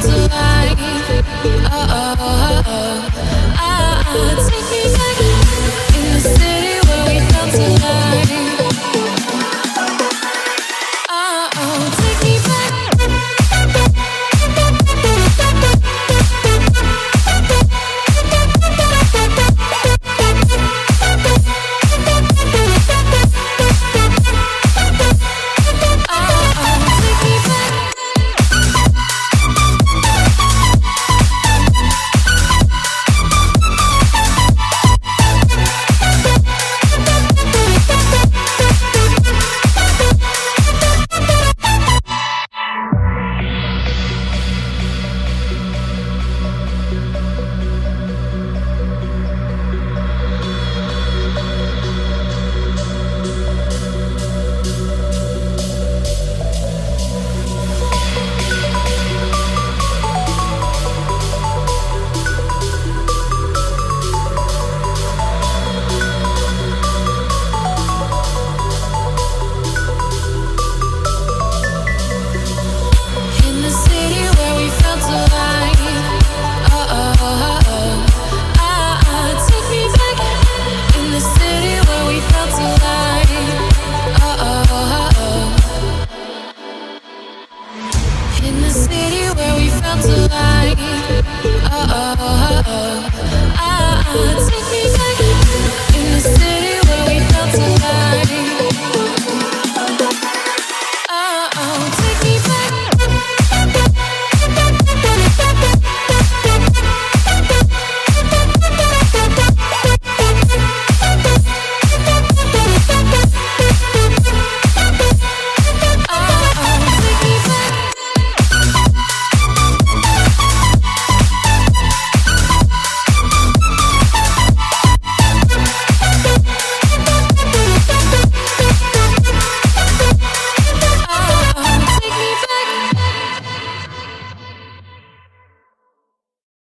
To alive. Oh, oh, oh, oh. Ah, take me